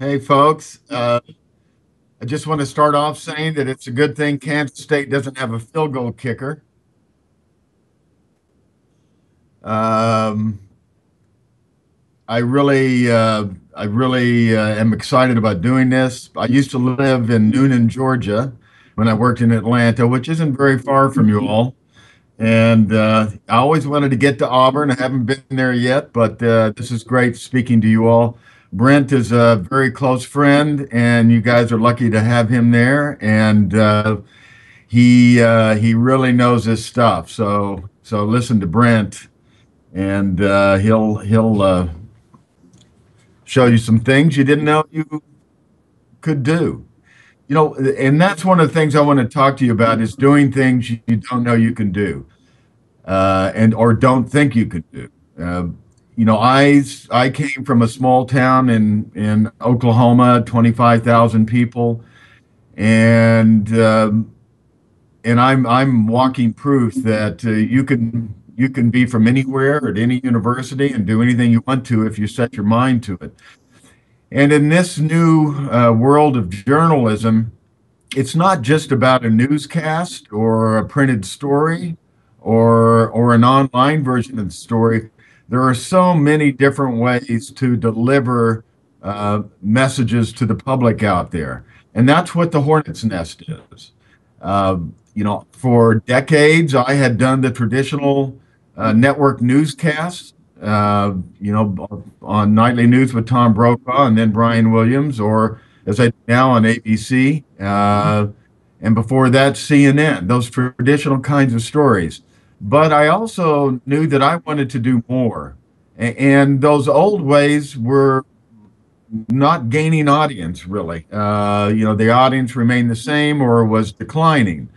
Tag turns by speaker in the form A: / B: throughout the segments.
A: Hey, folks. Uh, I just want to start off saying that it's a good thing Kansas State doesn't have a field goal kicker. Um, I really, uh, I really uh, am excited about doing this. I used to live in Newnan, Georgia, when I worked in Atlanta, which isn't very far from you all. And uh, I always wanted to get to Auburn. I haven't been there yet, but uh, this is great speaking to you all. Brent is a very close friend, and you guys are lucky to have him there. And uh, he uh, he really knows his stuff. So so listen to Brent, and uh, he'll he'll uh, show you some things you didn't know you could do. You know, and that's one of the things I want to talk to you about is doing things you don't know you can do, uh, and or don't think you could do. You know, I I came from a small town in in Oklahoma, twenty five thousand people, and um, and I'm I'm walking proof that uh, you can you can be from anywhere at any university and do anything you want to if you set your mind to it. And in this new uh, world of journalism, it's not just about a newscast or a printed story or or an online version of the story there are so many different ways to deliver uh, messages to the public out there. And that's what the Hornet's Nest is. Uh, you know, for decades, I had done the traditional uh, network newscasts, uh, you know, on Nightly News with Tom Brokaw and then Brian Williams, or as I do now on ABC. Uh, and before that, CNN, those traditional kinds of stories but I also knew that I wanted to do more. And those old ways were not gaining audience really. Uh, you know, the audience remained the same or was declining.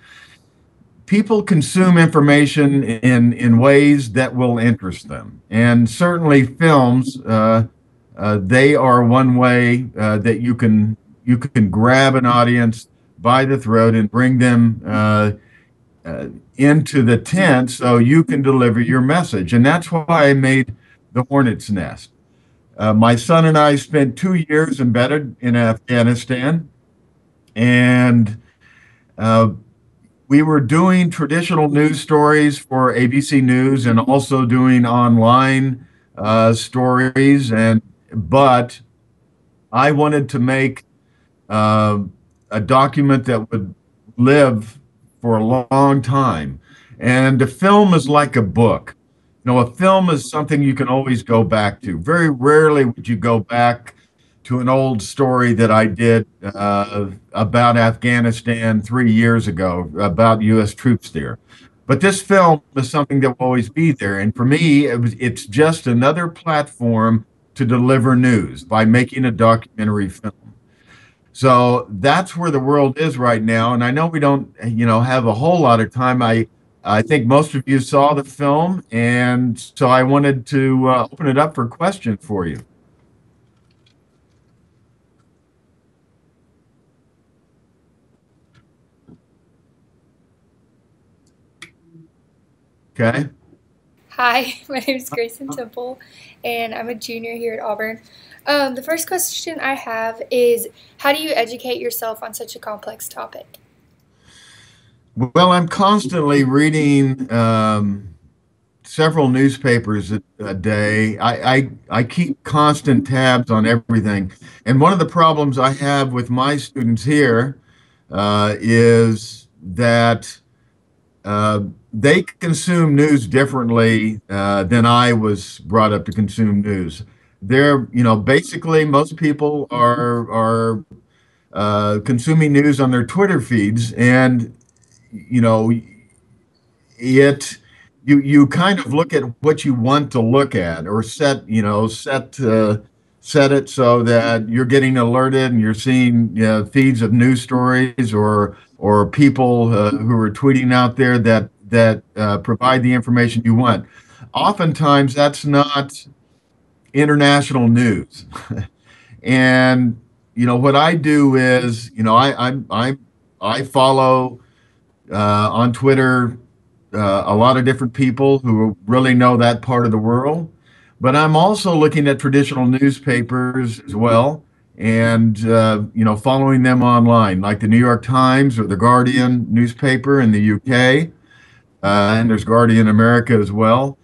A: People consume information in in ways that will interest them, and certainly films. Uh, uh, they are one way uh, that you can you can grab an audience by the throat and bring them uh, into the tent so you can deliver your message. And that's why I made the Hornet's Nest. Uh, my son and I spent two years embedded in Afghanistan, and uh, we were doing traditional news stories for ABC News and also doing online uh, stories. And but I wanted to make uh, a document that would live for a long time. And a film is like a book. You know, a film is something you can always go back to. Very rarely would you go back to an old story that I did uh, about Afghanistan three years ago, about U.S. troops there. But this film is something that will always be there. And for me, it was, it's just another platform to deliver news by making a documentary film. So that's where the world is right now. And I know we don't, you know, have a whole lot of time. I I think most of you saw the film, and so I wanted to uh, open it up for question for you. Okay.
B: Hi, my name is Grayson Temple, and I'm a junior here at Auburn. Um, the first question I have is How do you educate yourself on such a complex topic?
A: Well, I'm constantly reading um, several newspapers a, a day. I, I, I keep constant tabs on everything. And one of the problems I have with my students here uh, is that uh, they consume news differently uh, than I was brought up to consume news. They're, you know, basically most people are are uh, consuming news on their Twitter feeds, and you know, it you you kind of look at what you want to look at, or set you know set uh, set it so that you're getting alerted and you're seeing you know, feeds of news stories or or people uh, who are tweeting out there that that uh, provide the information you want. Oftentimes, that's not international news. and you know what I do is, you know, I I I, I follow uh, on Twitter uh, a lot of different people who really know that part of the world. But I'm also looking at traditional newspapers as well and uh, you know following them online, like the New York Times or the Guardian newspaper in the UK, uh, and there's Guardian America as well.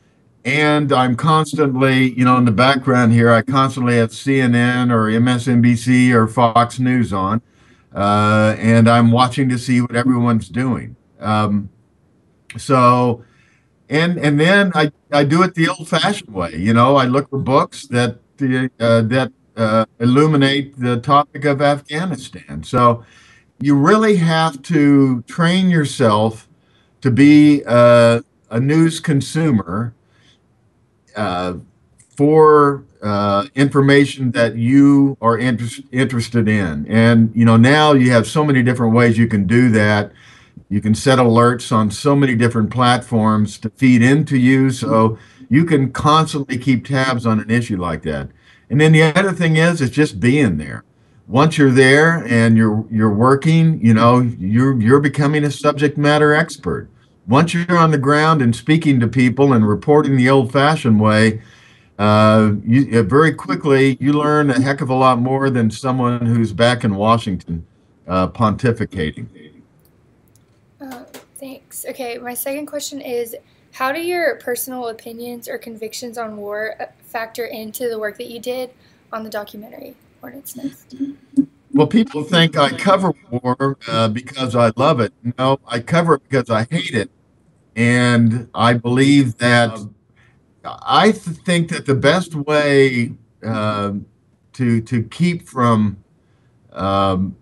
A: And I'm constantly, you know, in the background here, I constantly have CNN or MSNBC or Fox News on, uh, and I'm watching to see what everyone's doing. Um, so, and and then I, I do it the old-fashioned way. You know, I look for books that uh, that uh, illuminate the topic of Afghanistan. So, you really have to train yourself to be a, a news consumer uh, for uh, information that you are inter- interested in. And you know now you have so many different ways you can do that. You can set alerts on so many different platforms to feed into you, so you can constantly keep tabs on an issue like that. And then the other thing is, it's just being there. Once you're there and you're you're working, you know, you're you're becoming a subject matter expert once you're on the ground and speaking to people and reporting the old-fashioned way, uh, you, uh, very quickly you learn a heck of a lot more than someone who's back in Washington uh, pontificating.
B: Uh, thanks. Okay, my second question is How do your personal opinions or convictions on war uh, factor into the work that you did on the documentary Hornet's Nest?
A: Well, people think I cover war uh, because I love it. No, I cover it because I hate it. And I believe that I th- think that the best way uh, to to keep from um,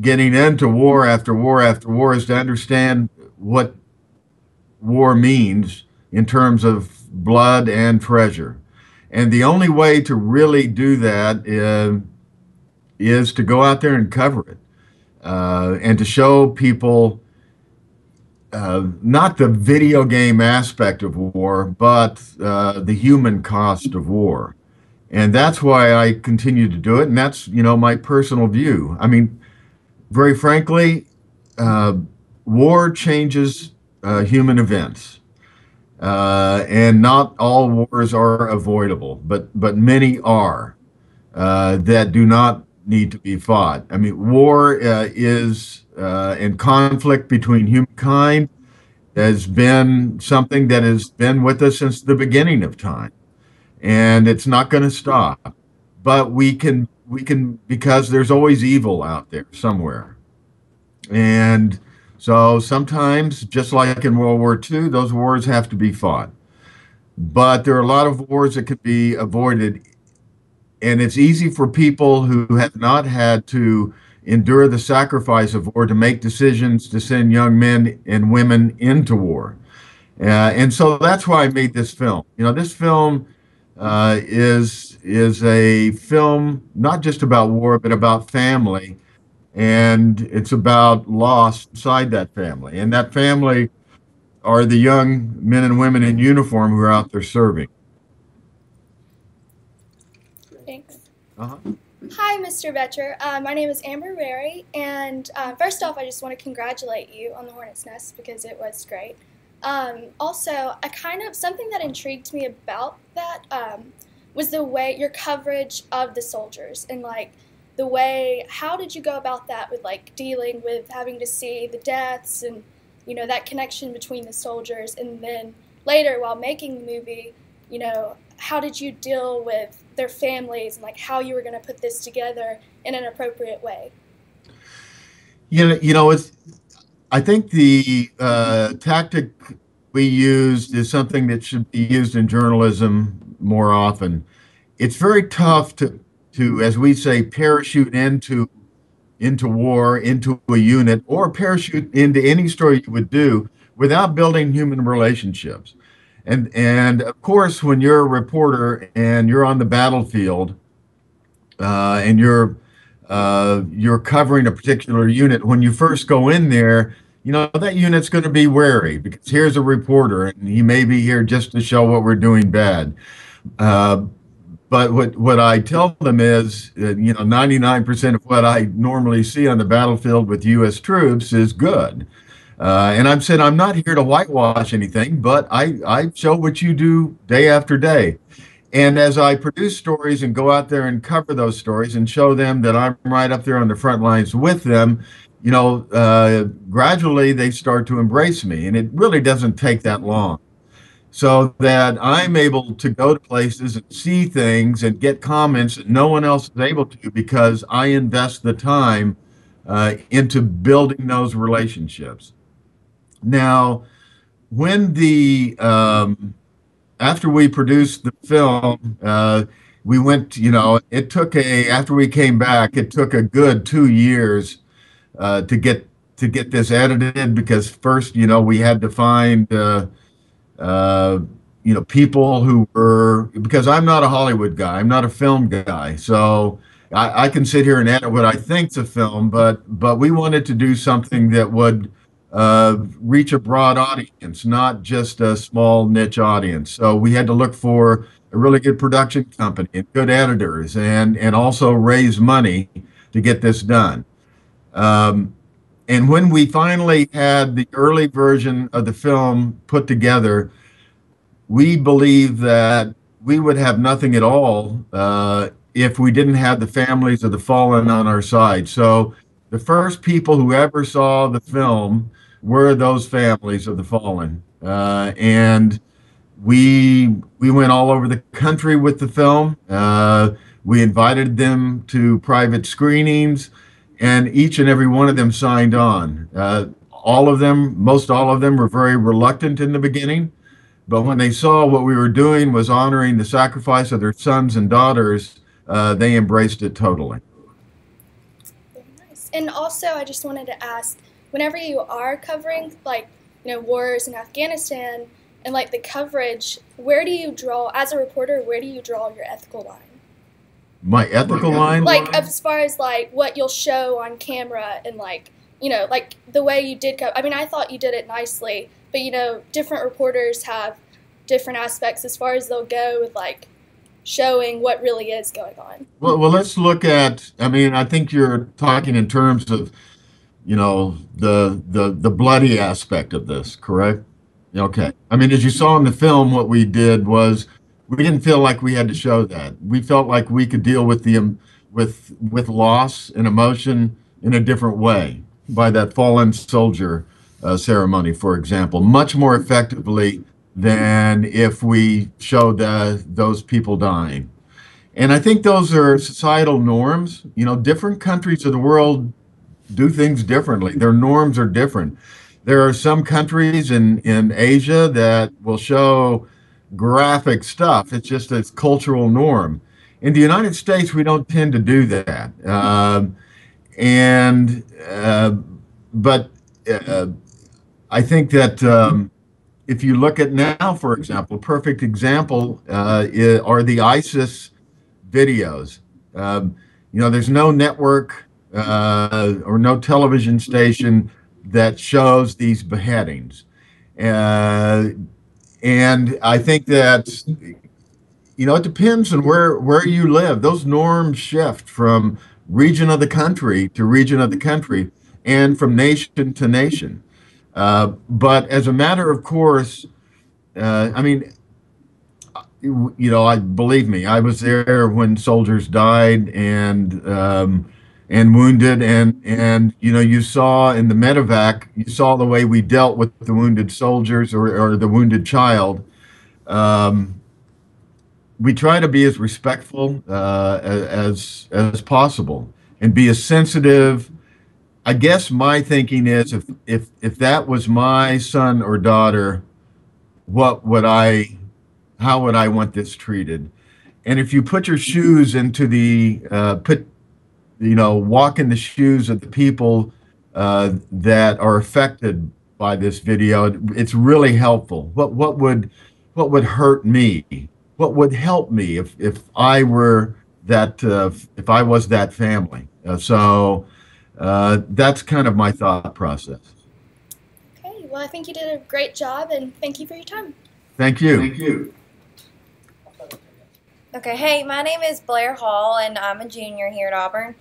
A: getting into war after war after war is to understand what war means in terms of blood and treasure. And the only way to really do that is, is to go out there and cover it uh, and to show people uh, not the video game aspect of war, but uh, the human cost of war. And that's why I continue to do it. And that's, you know, my personal view. I mean, very frankly, uh, war changes uh, human events. Uh, and not all wars are avoidable, but, but many are that do not need to be fought. I mean, war is uh, and conflict between humankind has been something that has been with us since the beginning of time, and it's not going to stop. But we can we can because there's always evil out there somewhere, and so sometimes, just like in World War II, those wars have to be fought. But there are a lot of wars that can be avoided, and it's easy for people who have not had to endure the sacrifice of war to make decisions to send young men and women into war. Uh, and so that's why I made this film. You know, this film uh, is is a film not just about war, but about family, and it's about loss inside that family. And that family are the young men and women in uniform who are out there serving.
B: Thanks.
A: Uh-huh.
C: Hi, Mr. Boettcher. Uh, my name is Amber Rary, and uh, first off, I just want to congratulate you on the Hornet's Nest because it was great. Um, also, I kind of something that intrigued me about that um, was the way your coverage of the soldiers and like the way how did you go about that with like dealing with having to see the deaths and you know that connection between the soldiers and then later while making the movie you know how did you deal with their families and like how you were going to put this together in an appropriate way?
A: You know you know it's i think the uh, tactic we used is something that should be used in journalism more often. It's very tough to to as we say parachute into into war into a unit or parachute into any story you would do without building human relationships and and of course, when you're a reporter and you're on the battlefield, uh, and you're uh, you're covering a particular unit, when you first go in there, you know that unit's going to be wary because here's a reporter, and he may be here just to show what we're doing bad. Uh, but what what I tell them is, uh, you know, 99% of what I normally see on the battlefield with U.S. troops is good. Uh, and I'm saying I'm not here to whitewash anything, but I, I show what you do day after day. and as I produce stories and go out there and cover those stories and show them that I'm right up there on the front lines with them, you know, uh, gradually they start to embrace me. And it really doesn't take that long. So that I'm able to go to places and see things and get comments that no one else is able to because I invest the time uh, into building those relationships. Now, when the um, after we produced the film, uh, we went. You know, it took a after we came back, it took a good two years uh, to get to get this edited because first, you know, we had to find. Uh, uh, you know, people who were because I'm not a Hollywood guy, I'm not a film guy, so I, I can sit here and edit what I think's a film, but but we wanted to do something that would uh, reach a broad audience, not just a small niche audience. So we had to look for a really good production company and good editors, and and also raise money to get this done. Um, and when we finally had the early version of the film put together, we believe that we would have nothing at all uh, if we didn't have the families of the fallen on our side. So the first people who ever saw the film were those families of the fallen, uh, and we we went all over the country with the film. Uh, we invited them to private screenings, and each and every one of them signed on. Uh, all of them, most all of them, were very reluctant in the beginning, but when they saw what we were doing was honoring the sacrifice of their sons and daughters, uh, they embraced it totally.
C: Nice. And also, I just wanted to ask whenever you are covering like you know wars in Afghanistan and like the coverage, where do you draw as a reporter? Where do you draw your ethical line?
A: My ethical line,
C: Like as far as like what you'll show on camera and like you know like the way you did go. I mean, I thought you did it nicely, but you know different reporters have different aspects as far as they'll go with like showing what really is going on.
A: Well, well, let's look at. I mean, I think you're talking in terms of, you know, the the the bloody aspect of this, correct? Okay. I mean, as you saw in the film, what we did was we didn't feel like we had to show that. We felt like we could deal with the with with loss and emotion in a different way by that fallen soldier uh, ceremony, for example, much more effectively than if we showed uh, those people dying. And I think those are societal norms. You know, different countries of the world do things differently. Their norms are different. There are some countries in, in Asia that will show graphic stuff. It's just a cultural norm. In the United States, we don't tend to do that. Um, and, uh, but uh, I think that um, if you look at now, for example, perfect example uh, are the ISIS videos. Um, you know, there's no network uh, or no television station that shows these beheadings. Uh, and I think that, you know, it depends on where, where you live. Those norms shift from region of the country to region of the country and from nation to nation. Uh, but as a matter of course, uh, I mean, you know, I believe me, I was there when soldiers died and um, and wounded, and and you know, you saw in the medevac, you saw the way we dealt with the wounded soldiers or, or the wounded child. Um, we try to be as respectful uh, as as possible and be as sensitive. I guess my thinking is if if if that was my son or daughter, what would I, how would I want this treated? And if you put your shoes into the uh, put you know, walk in the shoes of the people uh, that are affected by this video. It's really helpful. What what would what would hurt me? What would help me if if I were that uh, if I was that family? Uh, so uh, that's kind of my thought process.
C: Okay, well, I think you did a great job, and thank you for your time.
A: Thank you.
D: Thank you.
E: Okay, hey, my name is Blair Hall, and I'm a junior here at Auburn.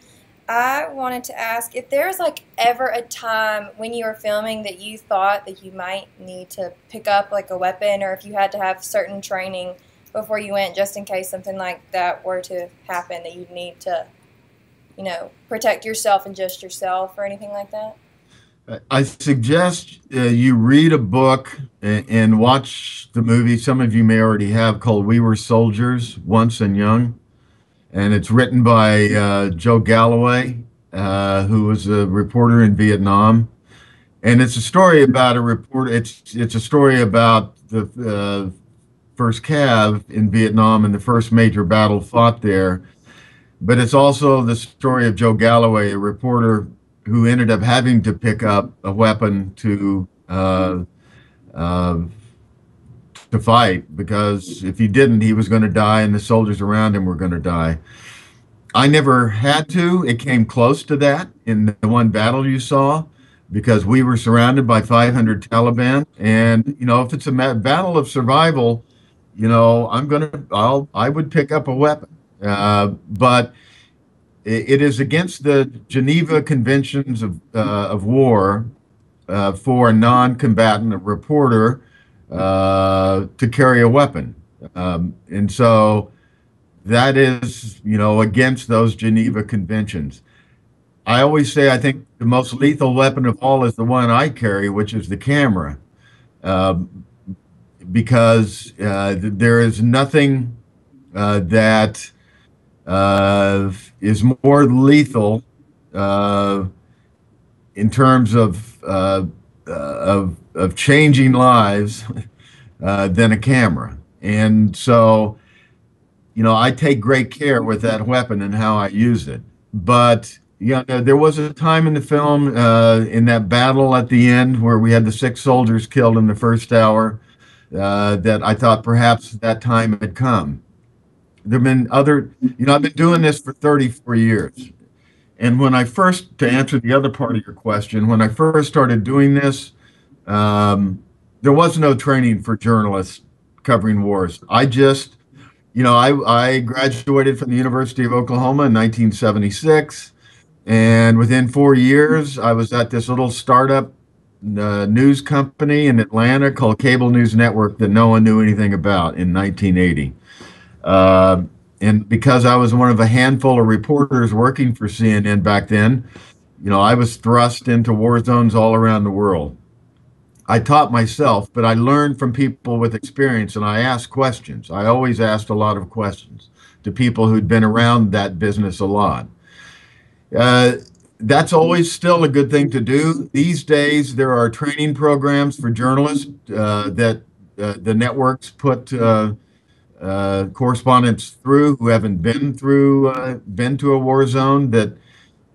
E: I wanted to ask if there's like ever a time when you were filming that you thought that you might need to pick up like a weapon, or if you had to have certain training before you went, just in case something like that were to happen that you'd need to, you know, protect yourself and just yourself or anything like that?
A: I suggest uh, you read a book and, and, watch the movie. Some of you may already have called "We Were Soldiers Once and Young," and it's written by uh, Joe Galloway, uh, who was a reporter in Vietnam. And it's a story about a reporter. It's it's a story about the uh, first Cav in Vietnam and the first major battle fought there. But it's also the story of Joe Galloway, a reporter who ended up having to pick up a weapon to uh, uh, to fight because if he didn't, he was going to die, and the soldiers around him were going to die. I never had to. It came close to that in the one battle you saw because we were surrounded by 500 Taliban. And, you know, if it's a battle of survival, you know, I'm going to, I'll, I would pick up a weapon. Uh, but it is against the Geneva Conventions of, uh, of War uh, for a non combatant, a reporter, uh, to carry a weapon. Um, and so that is, you know, against those Geneva Conventions. I always say I think the most lethal weapon of all is the one I carry, which is the camera, um, because uh, there is nothing uh, that uh, is more lethal uh, in terms of uh, of of changing lives than a camera, and so you know I take great care with that weapon and how I use it, but yeah, there was a time in the film uh, in that battle at the end where we had the six soldiers killed in the first hour uh, that I thought perhaps that time had come. There have been other, you know, I've been doing this for 34 years. And when I first, to answer the other part of your question, when I first started doing this, um, there was no training for journalists covering wars. I just, you know, I, I graduated from the University of Oklahoma in 1976. And within four years, I was at this little startup uh, news company in Atlanta called Cable News Network that no one knew anything about in 1980. Uh, and because I was one of a handful of reporters working for CNN back then, you know, I was thrust into war zones all around the world. I taught myself, but I learned from people with experience and I asked questions. I always asked a lot of questions to people who'd been around that business a lot. Uh, that's always still a good thing to do. These days, there are training programs for journalists uh, that uh, the networks put uh, uh, correspondents through who haven't been through uh, been to a war zone that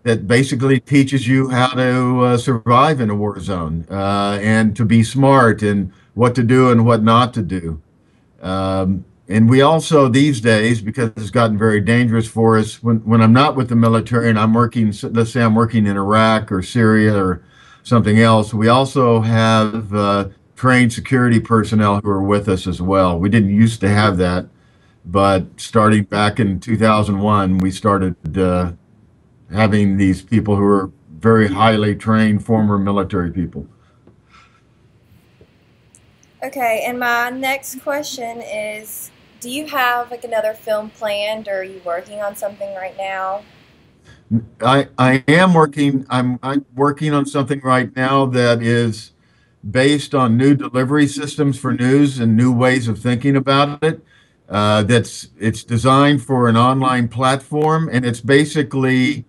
A: that basically teaches you how to survive in a war zone and to be smart and what to do and what not to do. Um, and we also these days because it's gotten very dangerous for us when, when i'm not with the military and i'm working let's say i'm working in iraq or syria or something else we also have uh, trained security personnel who are with us as well we didn't used to have that but starting back in 2001 we started uh, having these people who are very highly trained former military people
E: Okay, and my next question is do you have like another film planned or are you working on something right now?
A: I I am working I'm I'm working on something right now that is based on new delivery systems for news and new ways of thinking about it. Uh, that's it's designed for an online platform and it's basically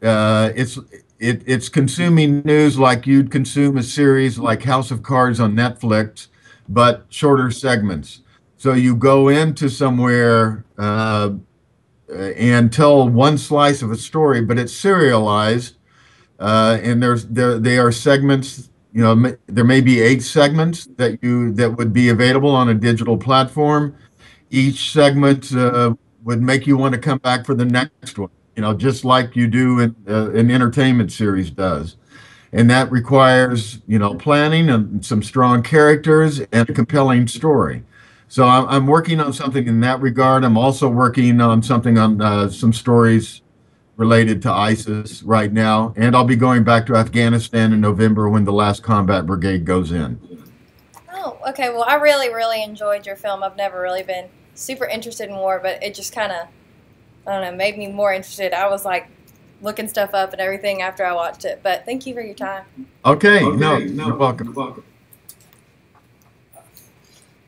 A: uh, it's it, it's consuming news like you'd consume a series like House of Cards on Netflix, but shorter segments. So you go into somewhere uh, and tell one slice of a story, but it's serialized, uh, and there's there they are segments. You know, there may be eight segments that you that would be available on a digital platform. Each segment uh, would make you want to come back for the next one. You know, just like you do in uh, an entertainment series does and that requires you know planning and some strong characters and a compelling story so I'm, I'm working on something in that regard. I'm also working on something on uh, some stories related to ISIS right now, and I'll be going back to Afghanistan in November when the last combat brigade goes in.
E: Oh, okay. Well, I really, really enjoyed your film. I've never really been super interested in war, but it just kind of, I don't know, made me more interested. I was like looking stuff up and everything after I watched it. But thank you for your time.
A: Okay, no, you're welcome.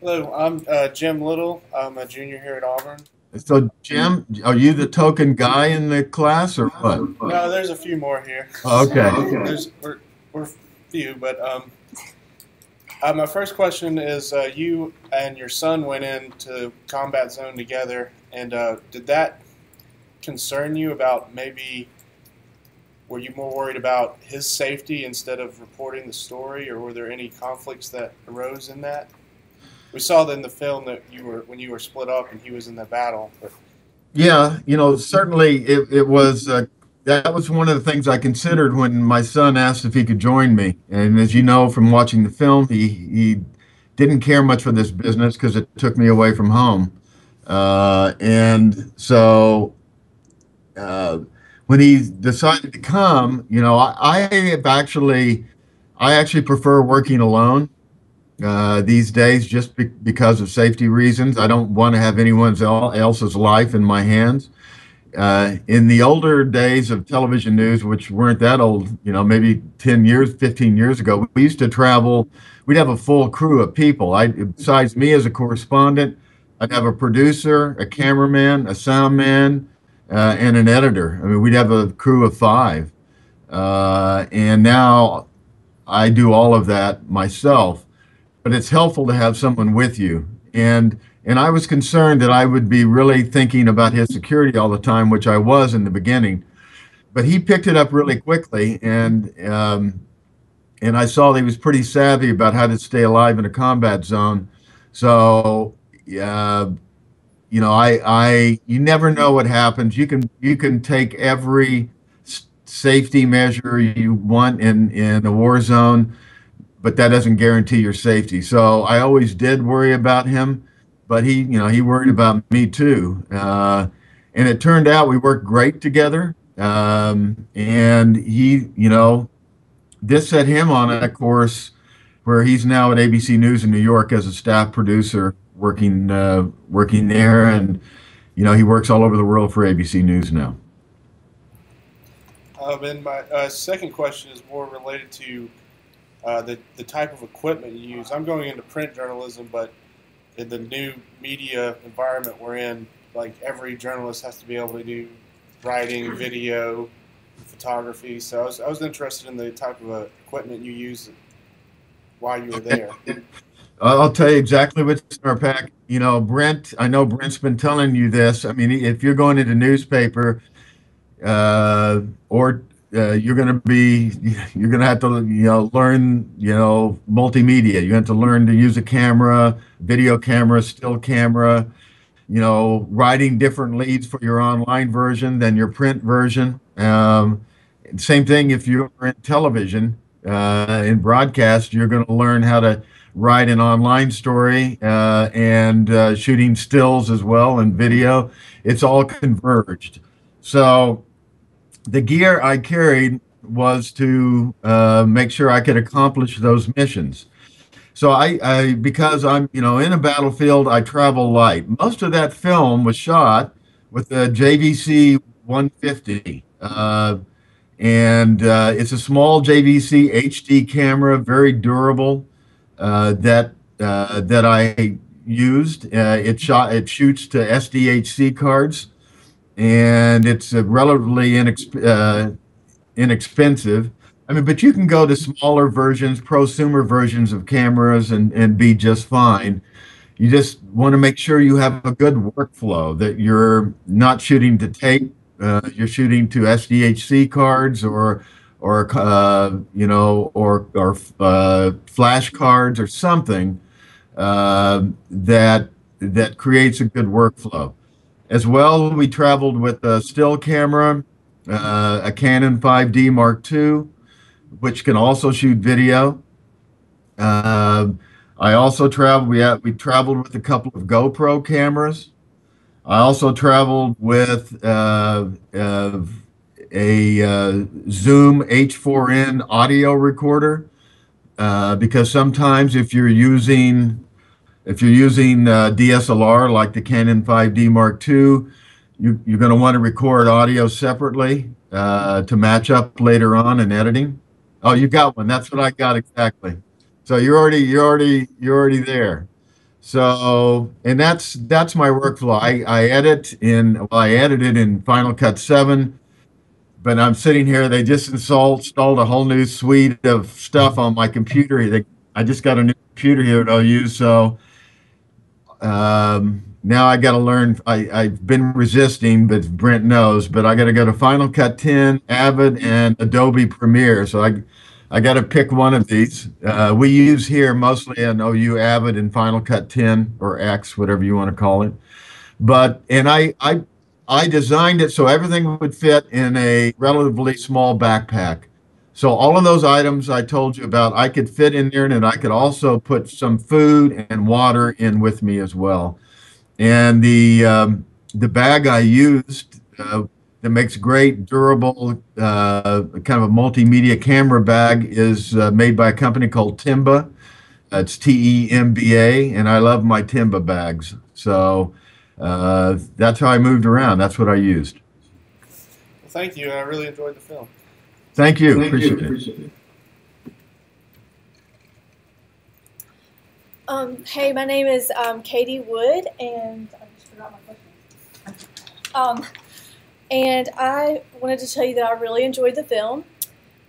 D: Hello, I'm uh, Jim Little. I'm a junior here at Auburn.
A: So, Jim, are you the token guy in the class or what?
D: No, there's a few more here.
A: Okay.
D: There's we're, we're few, but um, uh, my first question is: uh, You and your son went into combat zone together, and uh, did that concern you about maybe? Were you more worried about his safety instead of reporting the story, or were there any conflicts that arose in that? We saw that in the film that you were when you were split up and he was in the battle. But
A: Yeah, you know, certainly it, it was, uh, that was one of the things I considered when my son asked if he could join me. And as you know from watching the film, he, he didn't care much for this business because it took me away from home. Uh, and so uh, when he decided to come, you know, I, I have actually, I actually prefer working alone uh, these days just be- because of safety reasons. I don't want to have anyone else's life in my hands. Uh, in the older days of television news, which weren't that old, you know, maybe 10 years, 15 years ago, we used to travel. We'd have a full crew of people. I, besides me as a correspondent, I'd have a producer, a cameraman, a sound man, uh, and an editor. I mean, we'd have a crew of five. Uh, and now I do all of that myself but it's helpful to have someone with you. And and I was concerned that I would be really thinking about his security all the time, which I was in the beginning. But he picked it up really quickly, and um, and I saw that he was pretty savvy about how to stay alive in a combat zone. So, uh, you know, I I you never know what happens. You can you can take every safety measure you want in in a war zone but that doesn't guarantee your safety. So I always did worry about him, but he, you know, he worried about me too. Uh, and it turned out we worked great together. Um, and he, you know, this set him on a course where he's now at ABC News in New York as a staff producer, working uh, working there, and you know he works all over the world for ABC News now.
D: Um, and my uh, second question is more related to uh, the, the type of equipment you use. I'm going into print journalism, but in the new media environment we're in, like every journalist has to be able to do writing, video, photography. So I was, I was interested in the type of uh, equipment you use while you were there.
A: I'll tell you exactly what's in our pack. You know, Brent, I know Brent's been telling you this. I mean, if you're going into newspaper uh, or uh, you're going to be you're going to have to you know learn you know multimedia. You have to learn to use a camera video camera still camera you know writing different leads for your online version than your print version. Um, same thing if you're in television uh, in broadcast you're going to learn how to write an online story uh, and uh, shooting stills as well and video. It's all converged. So the gear I carried was to uh, make sure I could accomplish those missions. So I, I, because I'm, you know, in a battlefield, I travel light. Most of that film was shot with the JVC 150, uh, and uh, it's a small JVC HD camera, very durable. Uh, that uh, that I used. Uh, it shot. It shoots to SDHC cards and it's relatively inexp- uh, inexpensive. I mean, but you can go to smaller versions, prosumer versions of cameras, and and be just fine. You just want to make sure you have a good workflow that you're not shooting to tape, uh, you're shooting to SDHC cards or or uh, you know or or uh, flash cards or something uh, that that creates a good workflow. As well, we traveled with a still camera, uh, a Canon 5D Mark II, which can also shoot video. Uh, I also traveled. We had, we traveled with a couple of GoPro cameras. I also traveled with uh, uh a uh, Zoom H4n audio recorder uh, because sometimes if you're using If you're using uh, DSLR like the Canon 5D Mark II, you, you're going to want to record audio separately uh, to match up later on in editing. Oh, you got one. That's what I got exactly. So you're already you're already you're already there. So and that's that's my workflow. I, I edit in well, I edited in Final Cut 7 but I'm sitting here. They just installed, installed a whole new suite of stuff on my computer. They, I just got a new computer here that I'll use. So um, now I got to learn. I, I've been resisting, but Brent knows. But I got to go to Final Cut 10, Avid, and Adobe Premiere. So I I got to pick one of these. Uh, we use here mostly an OU Avid and Final Cut 10 or X, whatever you want to call it. But and I I I designed it so everything would fit in a relatively small backpack. So all of those items I told you about, I could fit in there, and I could also put some food and water in with me as well. And the um, the bag I used uh, that makes great durable uh, kind of a multimedia camera bag is uh, made by a company called Tenba. It's T E M B A, and I love my Tenba bags. So uh, that's how I moved around. That's what I used.
D: Well, thank you. I really enjoyed the film.
A: Thank you. Thank Appreciate, you. Appreciate it.
F: Um, hey, my name is um, Katie Wood, and I just forgot my question. Um, and I wanted to tell you that I really enjoyed the film.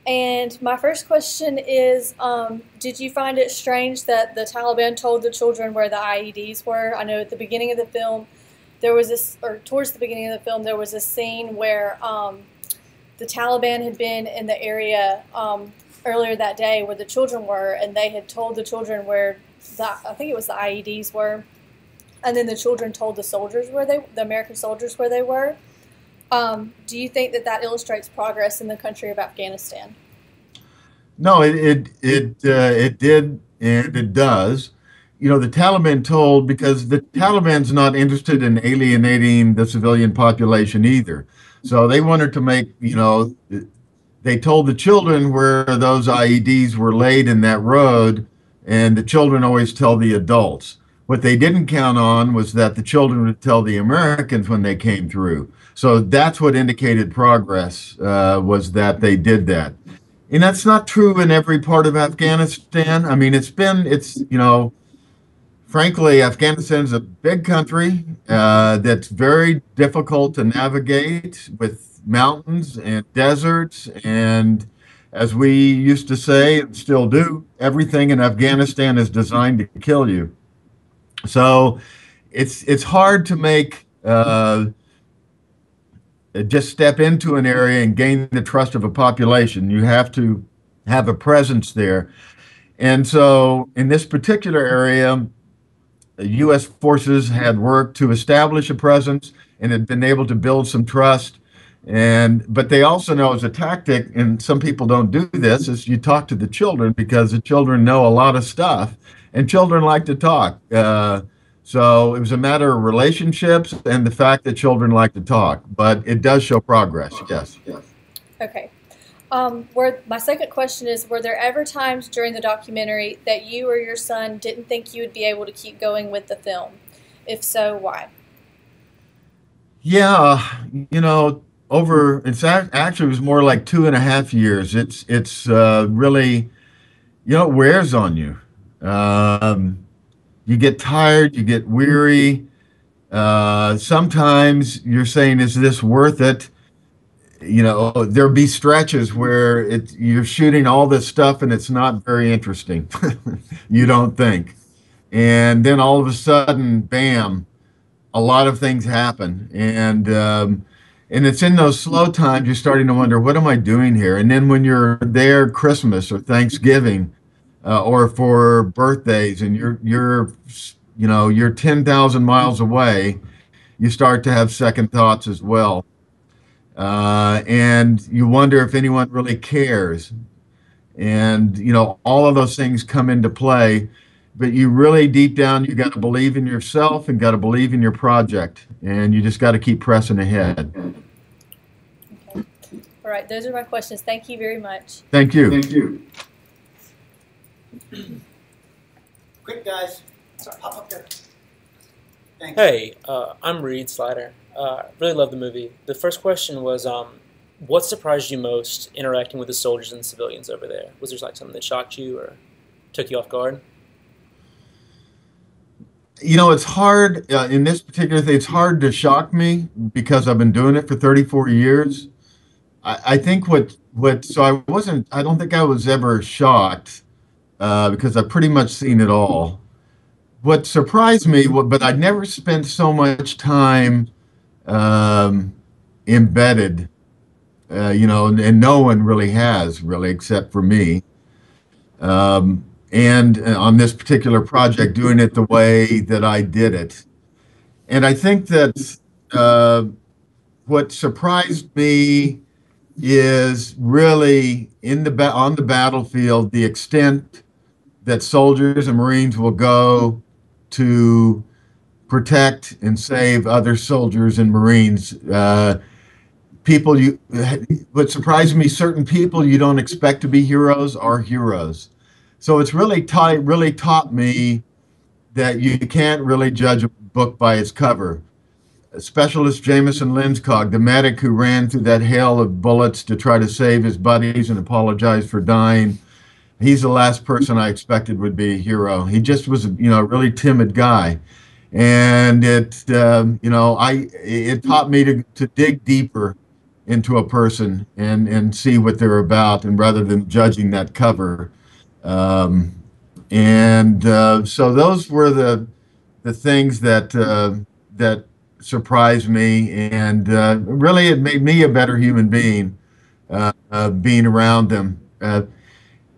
F: And my first question is um, Did you find it strange that the Taliban told the children where the IEDs were? I know at the beginning of the film, there was this, or towards the beginning of the film, there was a scene where um, the Taliban had been in the area um, earlier that day where the children were, and they had told the children where the, I think it was the IEDs were, and then the children told the soldiers where they, the American soldiers where they were. Um, do you think that that illustrates progress in the country of Afghanistan?
A: No, it it it, uh, it did and it does you know, the Taliban told because the Taliban's not interested in alienating the civilian population either. So they wanted to make, you know, they told the children where those IEDs were laid in that road, and the children always tell the adults. What they didn't count on was that the children would tell the Americans when they came through. So that's what indicated progress uh, was that they did that. And that's not true in every part of Afghanistan. I mean, it's been, it's, you know, frankly, Afghanistan is a big country uh, that's very difficult to navigate with mountains and deserts. And as we used to say and still do, everything in Afghanistan is designed to kill you. So it's it's hard to make uh, just step into an area and gain the trust of a population. You have to have a presence there. And so in this particular area, U.S. forces had worked to establish a presence and had been able to build some trust. And but they also know as a tactic, and some people don't do this, is you talk to the children because the children know a lot of stuff, and children like to talk. Uh, so it was a matter of relationships and the fact that children like to talk. But it does show progress. Yes. yes.
F: Okay. Um, where my second question is: Were there ever times during the documentary that you or your son didn't think you would be able to keep going with the film? If so, why?
A: Yeah, you know, over it's actually it was more like two and a half years. It's it's uh, really, you know, it wears on you. Um, you get tired, you get weary. Uh, sometimes you're saying, "Is this worth it?" You know there'll be stretches where it you're shooting all this stuff and it's not very interesting you don't think. And then all of a sudden bam a lot of things happen. And um, and it's in those slow times you're starting to wonder what am i doing here? And then when you're there christmas or thanksgiving uh, or for birthdays and you're you're you know you're 10,000 miles away you start to have second thoughts as well uh, and you wonder if anyone really cares. And you know, all of those things come into play. But you really deep down, you got to believe in yourself and got to believe in your project, and you just got to keep pressing ahead.
F: Okay. All right, those are my questions. Thank you very much.
A: Thank you.
G: Thank you. Quick, guys. sorry. Hop up there. Thanks.
H: Hey, uh, I'm Reed Slider. Uh, really love the movie. The first question was, um, what surprised you most interacting with the soldiers and civilians over there? Was there like something that shocked you or took you off guard?
A: You know, it's hard uh, in this particular thing. It's hard to shock me because I've been doing it for 34 years. I, I think what what so I wasn't. I don't think I was ever shocked uh, because I've pretty much seen it all. What surprised me, but I'd never spent so much time um, embedded. Uh, you know, and, and no one really has really, except for me. Um, and uh, on this particular project, doing it the way that I did it. And I think that uh, what surprised me is really in the on the battlefield the extent that soldiers and Marines will go to protect and save other soldiers and Marines. Uh, people you what surprised me certain people you don't expect to be heroes are heroes. So it's really taught really taught me that you can't really judge a book by its cover. Specialist jameson Lindskog the medic who ran through that hail of bullets to try to save his buddies and apologize for dying he's the last person i expected would be a hero. He just was you know a really timid guy and it um, you know i it taught me to, to dig deeper into a person and and see what they're about, and rather than judging that cover. Um, and uh, so those were the the things that uh, that surprised me, and uh, really it made me a better human being uh, uh, being around them, uh,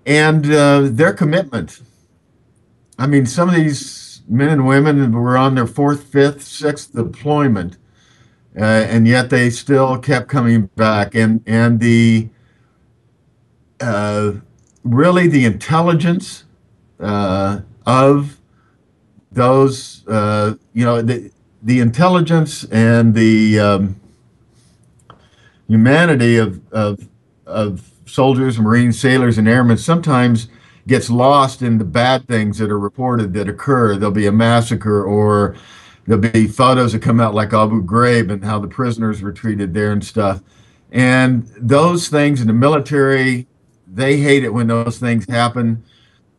A: and their commitment. I mean, some of these men and women were on their fourth, fifth, sixth deployment uh, and yet they still kept coming back. And and the uh, really the intelligence uh, of those, uh, you know, the the intelligence and the um, humanity of of of soldiers, Marines, sailors, and airmen sometimes gets lost in the bad things that are reported that occur. There'll be a massacre or there'll be photos that come out like Abu Ghraib and how the prisoners were treated there and stuff. And those things in the military, they hate it when those things happen.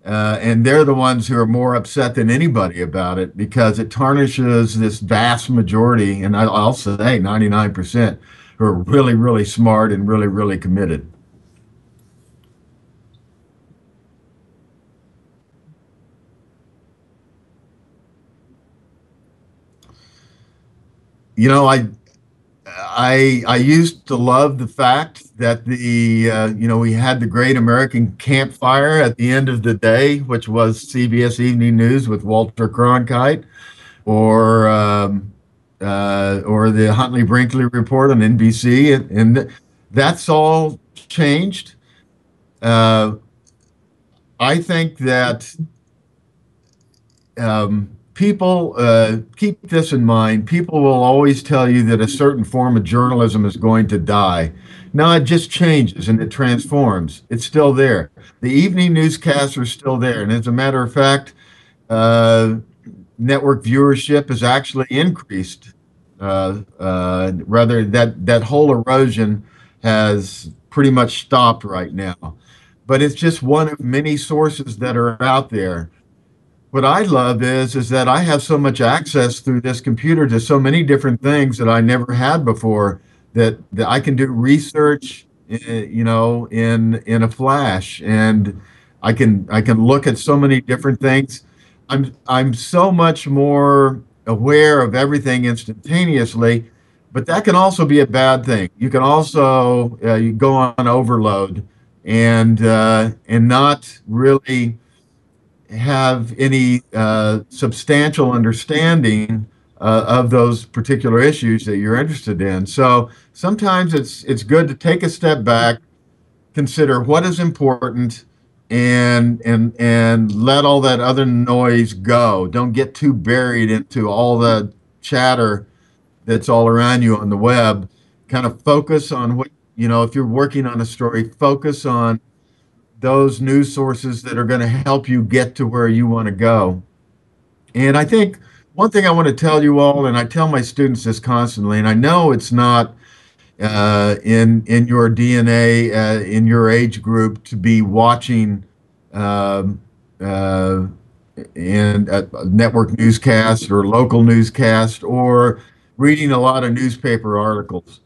A: Uh, and they're the ones who are more upset than anybody about it because it tarnishes this vast majority, and I'll say 99%, who are really, really smart and really, really committed. You know, I I I used to love the fact that the uh, you know we had the Great American Campfire at the end of the day, which was CBS Evening News with Walter Cronkite, or um, uh, or the Huntley Brinkley Report on NBC, and, and that's all changed. Uh, I think that um, people uh, keep this in mind. People will always tell you that a certain form of journalism is going to die. No, it just changes and it transforms. It's still there. The evening newscasts are still there. And as a matter of fact, uh, network viewership has actually increased. Uh, uh rather, that, that whole erosion has pretty much stopped right now. But it's just one of many sources that are out there what I love is is that I have so much access through this computer to so many different things that I never had before. That that I can do research, eh, you know, in in a flash, and I can I can look at so many different things. I'm I'm so much more aware of everything instantaneously, but that can also be a bad thing. You can also uh, you go on overload and uh, and not really have any uh, substantial understanding uh, of those particular issues that you're interested in. So sometimes it's it's good to take a step back, consider what is important, and and and let all that other noise go. Don't get too buried into all the chatter that's all around you on the web. Kind of focus on what you know. If you're working on a story, focus on those news sources that are going to help you get to where you want to go. And I think one thing I want to tell you all, and I tell my students this constantly, and I know it's not uh, in in your DNA, uh, in your age group, to be watching um, uh, a network newscast or local newscast or reading a lot of newspaper articles.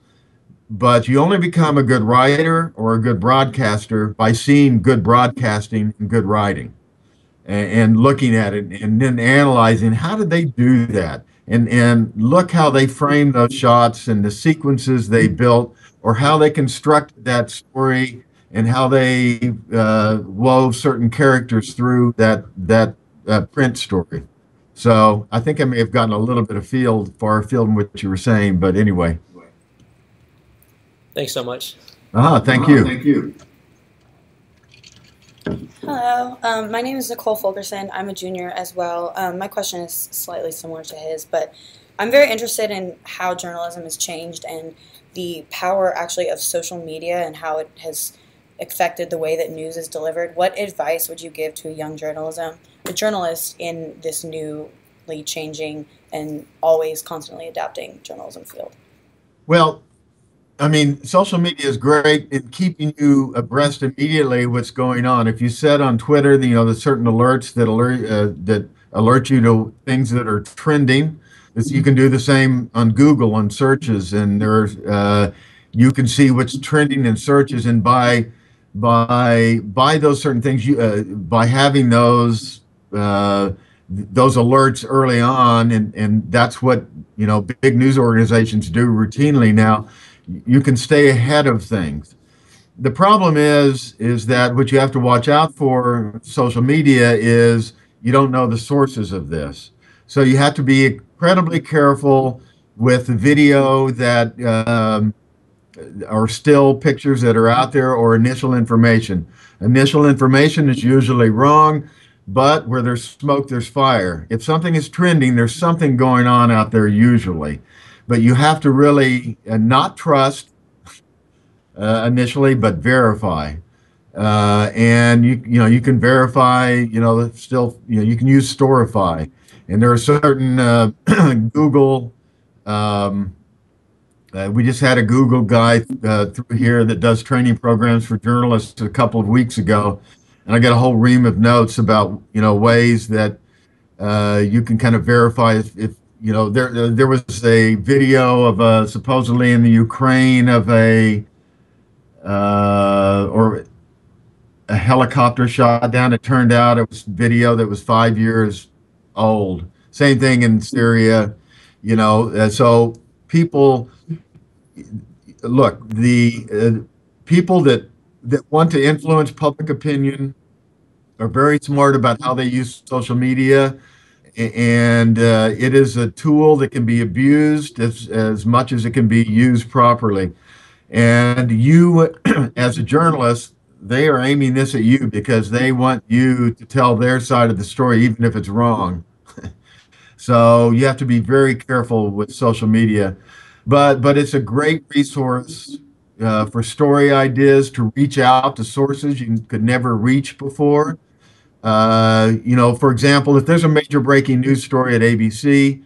A: But you only become a good writer or a good broadcaster by seeing good broadcasting and good writing and, and looking at it and then analyzing how did they do that? And, and look how they framed those shots and the sequences they built or how they constructed that story and how they uh, wove certain characters through that that uh, print story. So I think I may have gotten a little bit of field far afield in what you were saying, but anyway.
H: Thanks so much.
A: Ah, thank you. Thank you.
I: Hello, um, my name is Nicole Fulkerson. I'm a junior as well. Um, my question is slightly similar to his, but I'm very interested in how journalism has changed and the power actually of social media and how it has affected the way that news is delivered. What advice would you give to a young journalism, a journalist in this newly changing and always constantly adapting journalism field?
A: Well, I mean, social media is great in keeping you abreast immediately what's going on. If you set on Twitter, you know, the certain alerts that alert uh, that alert you to things that are trending. You can do the same on Google on searches, and there's uh, you can see what's trending in searches, and by by by those certain things you uh, by having those uh, those alerts early on and and that's what you know big news organizations do routinely now you can stay ahead of things. The problem is is that what you have to watch out for social media is you don't know the sources of this. So you have to be incredibly careful with video that um, are still pictures that are out there or initial information. Initial information is usually wrong, but where there's smoke, there's fire. If something is trending, there's something going on out there usually. But you have to really uh, not trust uh, initially, but verify. Uh, and you you know you can verify you know still you know you can use Storify, and there are certain uh, Google um, uh, we just had a Google guy uh, through here that does training programs for journalists a couple of weeks ago, and I got a whole ream of notes about you know ways that uh, you can kind of verify if, if you know there there was a video of a, supposedly in the Ukraine of a uh, or a helicopter shot down. It turned out it was video that was five years old. Same thing in Syria, you know. so people look, the uh, people that that want to influence public opinion are very smart about how they use social media, and uh, it is a tool that can be abused as as much as it can be used properly. And you, as a journalist, they are aiming this at you because they want you to tell their side of the story, even if it's wrong. so you have to be very careful with social media but but it's a great resource uh, for story ideas to reach out to sources you could never reach before. Uh, you know, for example, if there's a major breaking news story at ABC,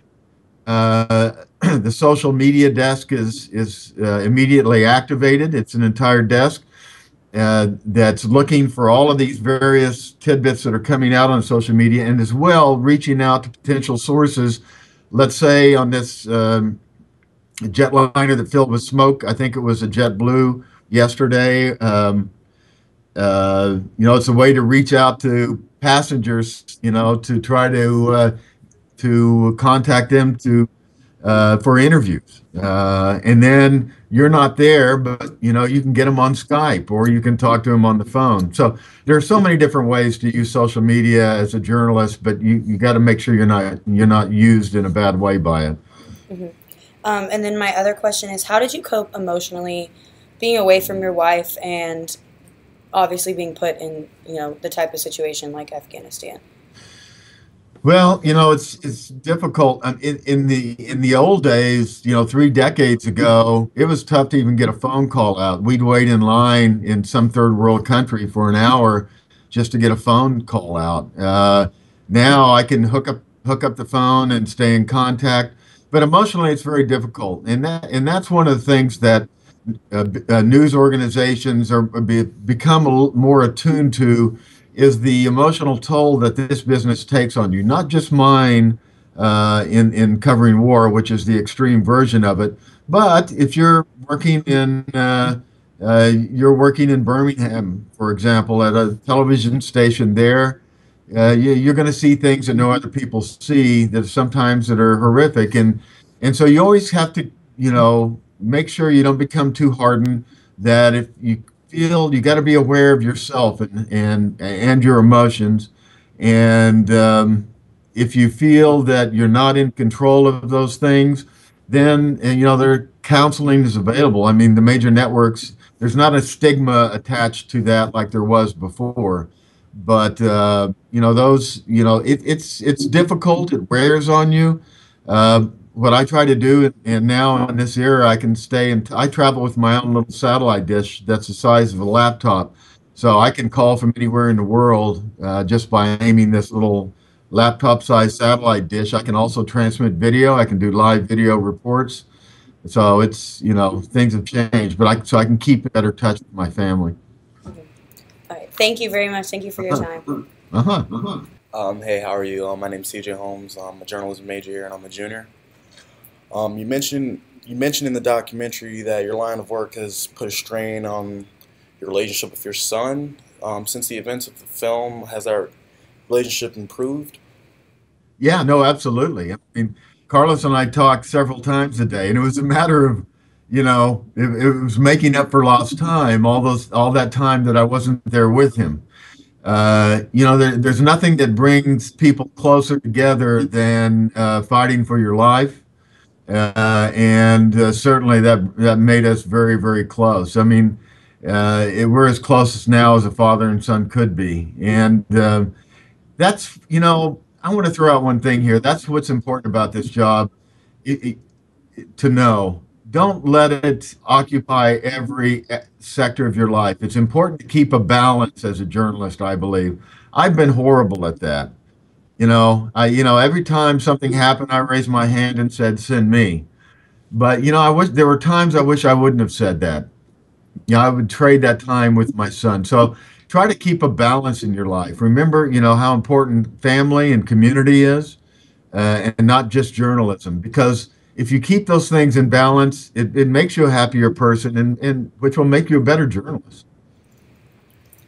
A: uh, the social media desk is is uh, immediately activated. It's an entire desk uh, that's looking for all of these various tidbits that are coming out on social media, and as well reaching out to potential sources. Let's say on this. Um, jetliner that filled with smoke. I think it was a JetBlue yesterday. Um, uh, you know, it's a way to reach out to passengers. You know, to try to uh, to contact them to uh, for interviews, uh, and then you're not there, but you know you can get them on Skype or you can talk to them on the phone. So there are so many different ways to use social media as a journalist, but you, you got to make sure you're not you're not used in a bad way by it.
I: Mm-hmm. Um, and then my other question is, how did you cope emotionally being away from your wife and obviously being put in, you know, the type of situation like Afghanistan?
A: Well, you know, it's it's difficult. In, in the in the old days, you know, three decades ago, it was tough to even get a phone call out. We'd wait in line in some third world country for an hour just to get a phone call out. Uh, now I can hook up hook up the phone and stay in contact. But emotionally, it's very difficult, and that and that's one of the things that uh, uh, news organizations are be, become more attuned to is the emotional toll that this business takes on you. Not just mine uh, in in covering war, which is the extreme version of it, but if you're working in uh, uh, you're working in Birmingham, for example, at a television station there. Uh, you, are going to see things that no other people see that sometimes that are horrific, and and so you always have to, you know, make sure you don't become too hardened. That if you feel you got to be aware of yourself and and and your emotions, and um, if you feel that you're not in control of those things, then and, you know their counseling is available. I mean, the major networks. There's not a stigma attached to that like there was before, but uh, you know those. You know it, it's it's difficult. It wears on you. Uh, what I try to do, and now in this era, I can stay and I travel with my own little satellite dish that's the size of a laptop, so I can call from anywhere in the world uh, just by aiming this little laptop-sized satellite dish. I can also transmit video. I can do live video reports. So it's you know things have changed, but I so I can keep better touch with my family.
I: All right. Thank you very much. Thank you for your time.
A: Uh huh. Uh-huh.
J: Um, hey, how are you? Um, my name's CJ Holmes. I'm a journalism major here, and I'm a junior. Um, you mentioned you mentioned in the documentary that your line of work has put a strain on your relationship with your son. Um, since the events of the film, has our relationship improved?
A: Yeah, no, absolutely. I mean, Carlos and I talked several times a day, and it was a matter of, you know, it, it was making up for lost time. All those, all that time that I wasn't there with him. Uh, you know, there, there's nothing that brings people closer together than uh, fighting for your life uh, and uh, certainly that that made us very very close. I mean, uh, it, we're as close as now as a father and son could be, and uh, that's you know I want to throw out one thing here. That's what's important about this job it, to know. Don't let it occupy every eh, sector of your life. It's important to keep a balance as a journalist. I believe I've been horrible at that. You know, I you know every time something happened, I raised my hand and said, "Send me." But you know, I wish there were times I wish I wouldn't have said that. You know, I would trade that time with my son. So try to keep a balance in your life. Remember, you know, how important family and community is, uh, and not just journalism. Because if you keep those things in balance, it, it makes you a happier person, and, and which will make you a better journalist.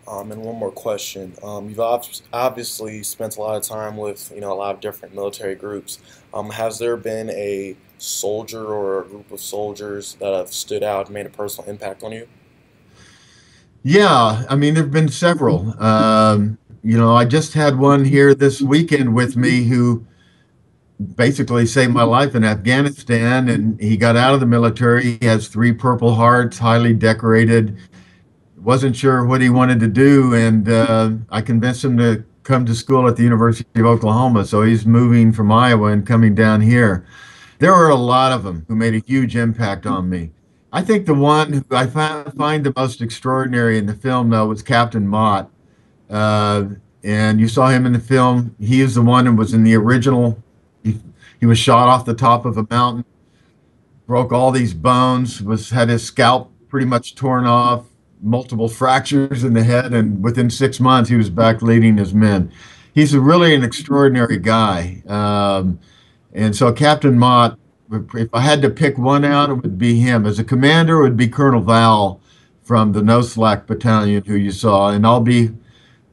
J: Um, and one more question. Um, you've ob- obviously spent a lot of time with you know a lot of different military groups. Um, has there been a soldier or a group of soldiers that have stood out and made a personal impact on you?
A: Yeah, I mean there've been several. Um, you know, I just had one here this weekend with me who basically saved my life in Afghanistan, and he got out of the military. He has three Purple Hearts, highly decorated wasn't sure what he wanted to do, and uh, I convinced him to come to school at the University of Oklahoma. So he's moving from Iowa and coming down here. There were a lot of them who made a huge impact on me. I think the one who I find the most extraordinary in the film, though, was Captain Mott. Uh, and you saw him in the film. He is the one who was in the original. He, was shot off the top of a mountain, broke all these bones, was had his scalp pretty much torn off, multiple fractures in the head, and within six months he was back leading his men. He's a really an extraordinary guy. Um, and so Captain Mott, if I had to pick one out, it would be him. As a commander, it would be Colonel Vowell from the No Slack Battalion, who you saw, and I'll be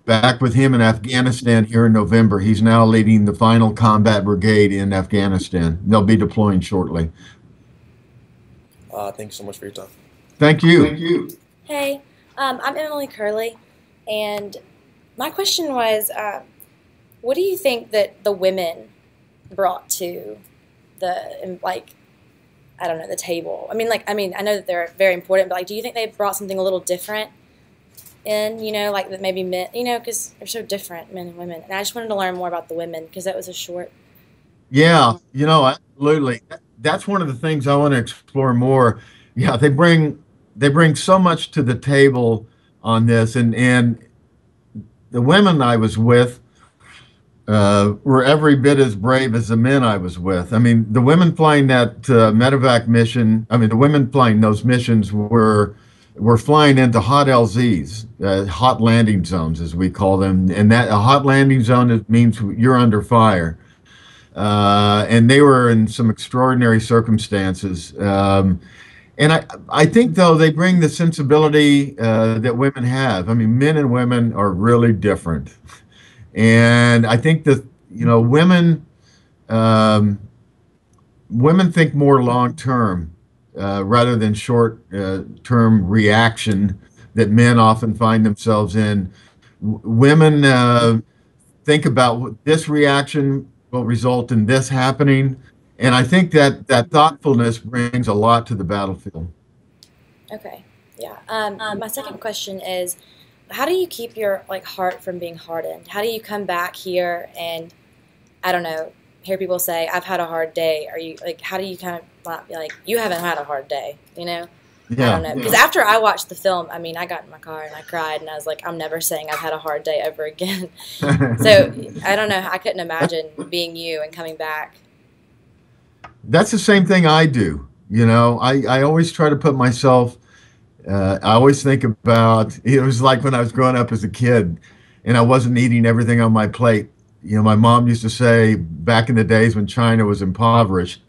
A: back with him in Afghanistan here in November. He's now leading the final combat brigade in Afghanistan. They'll be deploying shortly.
J: Uh, thanks so much for your time.
A: Thank you. Thank you.
K: Hey, um, I'm Emily Curley, and my question was, um, what do you think that the women brought to the like, I don't know, the table? I mean, like, I mean, I know that they're very important, but like, do you think they brought something a little different in, you know, like that maybe men, you know, because they're so different, men and women. And I just wanted to learn more about the women because that was a short.
A: Yeah, you know, absolutely. That's one of the things I want to explore more. Yeah, they bring they bring so much to the table on this, and and the women I was with, uh, were every bit as brave as the men I was with. I mean, the women flying that uh, medevac mission, I mean, the women flying those missions were were flying into hot LZs, uh, hot landing zones, as we call them. And that a hot landing zone means you're under fire. Uh, and they were in some extraordinary circumstances. Um, and I, I think though they bring the sensibility uh, that women have. I mean, men and women are really different. And I think that you know women um, women think more long term uh, rather than short uh, term reaction that men often find themselves in. W- women uh, think about what this reaction will result in this happening, and I think that that thoughtfulness brings a lot to the battlefield.
K: Okay. Yeah. Um, um, my second question is how do you keep your like heart from being hardened? How do you come back here and I don't know, hear people say, I've had a hard day. Are you like how do you kind of not be like, you haven't had a hard day, you know?
A: Yeah,
K: I don't know. Because after I watched the film, I mean, I got in my car and I cried and I was like, I'm never saying I've had a hard day ever again. so I don't know. I couldn't imagine being you and coming back.
A: That's the same thing I do. You know, I, I always try to put myself, uh, I always think about, it was like when I was growing up as a kid and I wasn't eating everything on my plate. You know, my mom used to say back in the days when China was impoverished,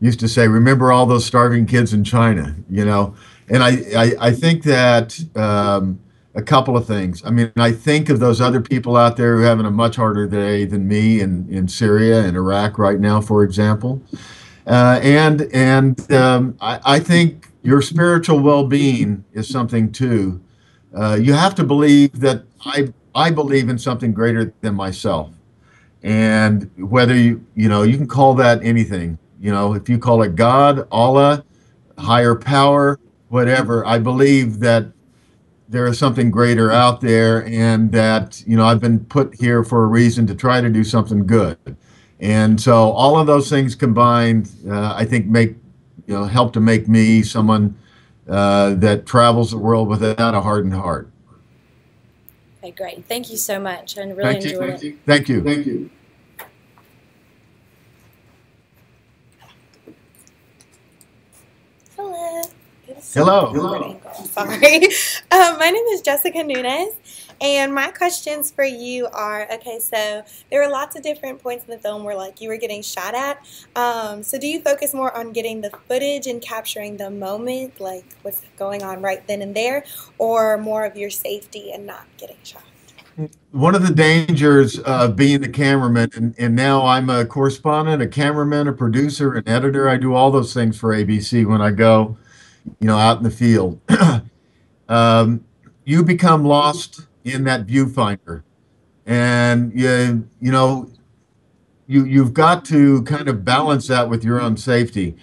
A: used to say, remember all those starving kids in China, you know? And I, I, I think that um, a couple of things. I mean, I think of those other people out there who are having a much harder day than me in, in Syria and Iraq right now, for example. Uh, and and um, I, I, think your spiritual well-being is something too. Uh, you have to believe that I I believe in something greater than myself, and whether you you know you can call that anything. You know, if you call it God, Allah, higher power, whatever, I believe that there is something greater out there, and that you know I've been put here for a reason to try to do something good. And so all of those things combined, uh, I think, make you know help to make me someone uh, that travels the world without a hardened heart.
K: Okay, great. Thank you so much. I really
A: Thank you.
K: enjoyed
A: Thank
K: it.
A: you. Thank you. Thank you.
L: Hello.
A: Hello.
L: Hello. Sorry. Um, my name is Jessica Nunez, and my questions for you are okay, so there were lots of different points in the film where, like, you were getting shot at. Um, so, do you focus more on getting the footage and capturing the moment, like what's going on right then and there, or more of your safety and not getting shot?
A: One of the dangers of being a cameraman, and, and now I'm a correspondent, a cameraman, a producer, an editor. I do all those things for ABC when I go, you know, out in the field. um, you become lost in that viewfinder, and you you know, you you've got to kind of balance that with your own safety,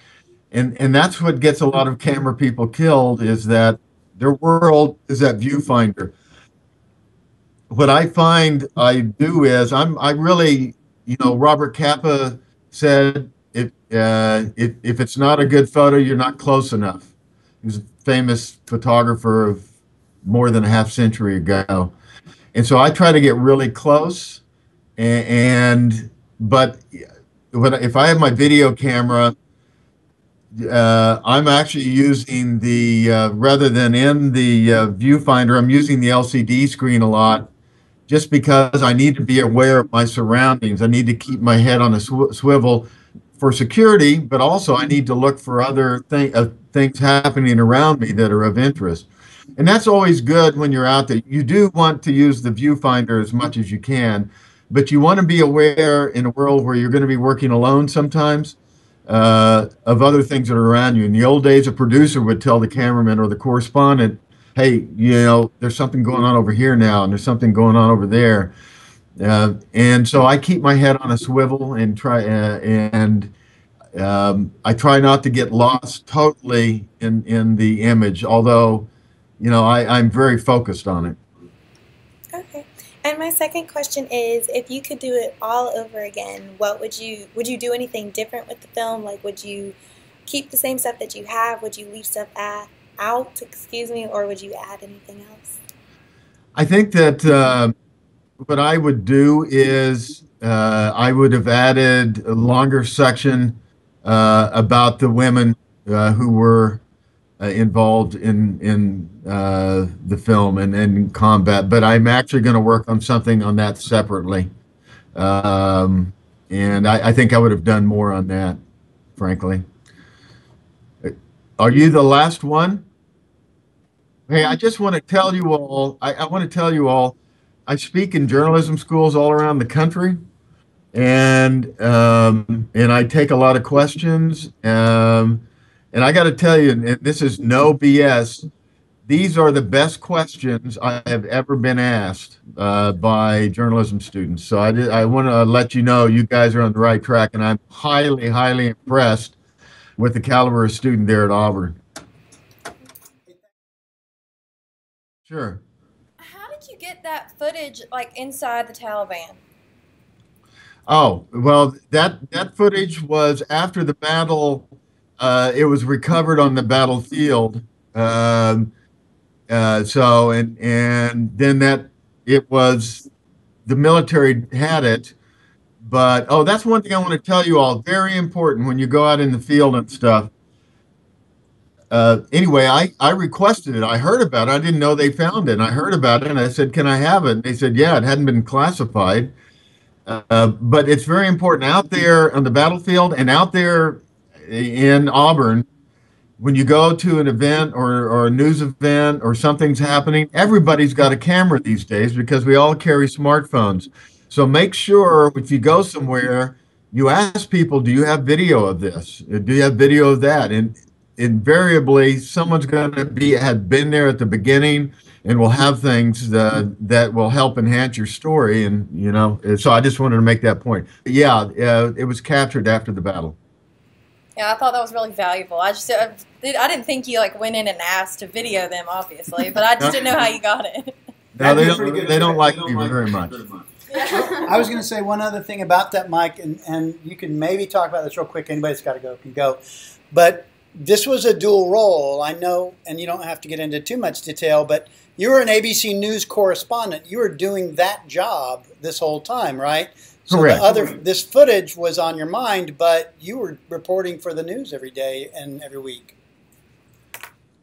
A: and and that's what gets a lot of camera people killed is that their world is that viewfinder. What I find I do is I'm I really you know Robert Capa said if uh, if if it's not a good photo you're not close enough. He was a famous photographer of more than a half century ago, and so I try to get really close, and, and but when if I have my video camera. Uh, I'm actually using the uh, rather than in the uh, viewfinder, I'm using the LCD screen a lot just because I need to be aware of my surroundings. I need to keep my head on a sw- swivel for security, but also I need to look for other thing, uh, things happening around me that are of interest. And that's always good when you're out there. You do want to use the viewfinder as much as you can, but you want to be aware in a world where you're going to be working alone sometimes uh, of other things that are around you. In the old days, a producer would tell the cameraman or the correspondent, hey, you know, there's something going on over here now, and there's something going on over there. Uh, and so I keep my head on a swivel and try, uh, and um, I try not to get lost totally in, in the image, although, you know, I, I'm very focused on it.
L: Okay. And my second question is, if you could do it all over again, what would you would you do anything different with the film? Like, would you keep the same stuff that you have? Would you leave stuff at, out, excuse me, or would you add anything else?
A: I think that uh, what I would do is uh, I would have added a longer section uh, about the women uh, who were uh, involved in in uh, the film and in combat. But I'm actually going to work on something on that separately, um, and I, I think I would have done more on that, frankly. Are you the last one? Hey, I just want to tell you all. I, I want to tell you all. I speak in journalism schools all around the country, and um, and I take a lot of questions. Um, and I got to tell you, this is no BS. These are the best questions I have ever been asked uh, by journalism students. So I did, I want to let you know you guys are on the right track, and I'm highly, highly impressed with the caliber of student there at Auburn. Sure.
E: How did you get that footage like inside the Taliban?
A: Oh well, that that footage was after the battle. Uh, it was recovered on the battlefield. Um, uh, so and and then that it was the military had it. But oh, that's one thing I want to tell you all. Very important when you go out in the field and stuff. Uh, anyway, I, I requested it. I heard about it. I didn't know they found it. And I heard about it and I said, Can I have it? And they said, Yeah, it hadn't been classified. Uh, but it's very important out there on the battlefield and out there in Auburn. When you go to an event or, or a news event or something's happening, everybody's got a camera these days because we all carry smartphones. So make sure if you go somewhere, you ask people, do you have video of this? Do you have video of that? And invariably, someone's going to be had been there at the beginning and will have things that, that will help enhance your story. And you know, so I just wanted to make that point. Yeah, uh, it was captured after the battle.
E: Yeah, I thought that was really valuable. I just I didn't think you like went in and asked to video them, obviously, but I just didn't know how you got it.
A: No, they don't. They don't like me very much.
G: I was going to say one other thing about that, Mike, and, and you can maybe talk about this real quick. Anybody's got to go can go, but this was a dual role. I know, and you don't have to get into too much detail, but you were an ABC News correspondent. You were doing that job this whole time, right? So
A: Correct.
G: the other this footage was on your mind, but you were reporting for the news every day and every week.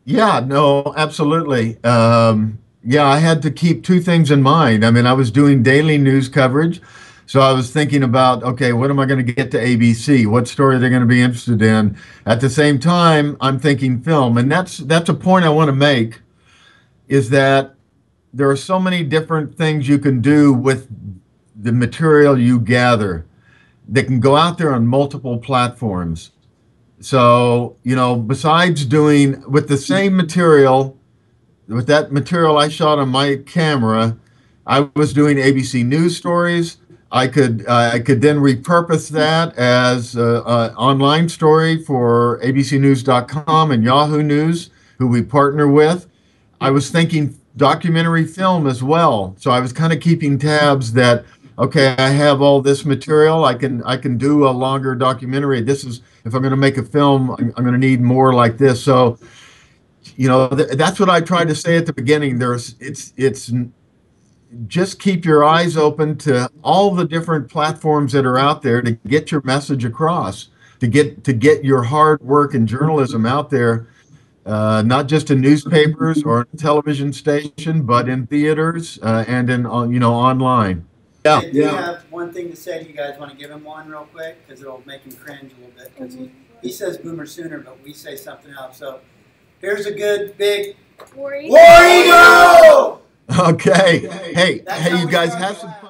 A: Yeah, no, absolutely. Um, yeah, I had to keep two things in mind. I mean, I was doing daily news coverage. So I was thinking about, okay, what am I going to get to ABC? What story are they going to be interested in? At the same time, I'm thinking film, and that's that's a point I want to make, is that there are so many different things you can do with the material you gather that can go out there on multiple platforms. So, you know, besides doing with the same material, with that material I shot on my camera, I was doing ABC News stories. I could uh, I could then repurpose that as an online story for ABCNews.com and Yahoo News, who we partner with. I was thinking documentary film as well, so I was kind of keeping tabs that okay, I have all this material. I can I can do a longer documentary. This is if I'm going to make a film, I'm, I'm going to need more like this. So, you know, th- that's what I tried to say at the beginning. There's it's it's just keep your eyes open to all the different platforms that are out there to get your message across, to get to get your hard work and journalism out there. Uh, not just in newspapers or television station, but in theaters uh, and in uh, you know online.
G: Yeah. Do you have one thing to say? Do you guys want to give him one real quick? Because it'll make him cringe a little bit. Because he, he says boomer sooner, but we say something else. So here's a good big
C: War Eagle.
G: War Eagle!
A: Okay. Hey,
G: That's
A: hey, you guys have some fun.